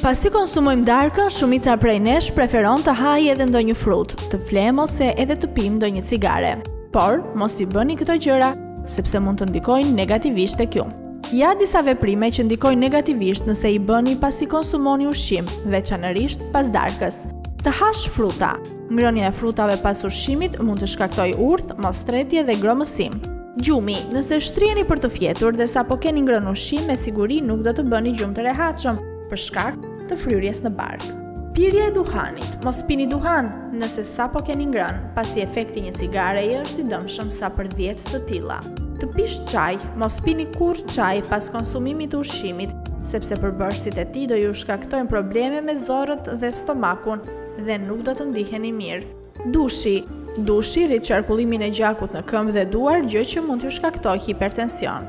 Pasi konsumojmë darkën, shumica prej nesh preferon të hajë edhe ndonjë frut, të flemë ose edhe të pimë ndonjë cigare. Por, mos i bëni këto gjëra, sepse mund të ndikojnë negativisht tek ju. Ja disa veprime që ndikojnë negativisht nëse i bëni pasi konsumoni ushqim, veçanërisht pas darkës. Të hash fruta. Ngrënia e frutave pas ushqimit mund të shkaktojë urth, mostretje dhe gromësim. Gjumi, nëse shtriheni për të fjetur dhe sapo keni ngrënë ushqim, me siguri nuk do të bëni gjumë të rehatshëm për shkak të fryrjes në bark. Pirja e duhanit, mos pini duhan nëse sapo keni ngrënë, pasi efekti i një cigareje është i dëmshëm sa për 10 të tilla. Të pish çaj, mos pini kurrë çaj pas konsumimit të ushqimit, sepse përbërësit e tij do ju shkaktojnë probleme me zorrët dhe stomakun, dhe nuk do të ndiheni mirë. Dushi, dushi rrit qarkullimin e gjakut në këmbë dhe duar, gjë që mund t'ju shkaktojë hipertension.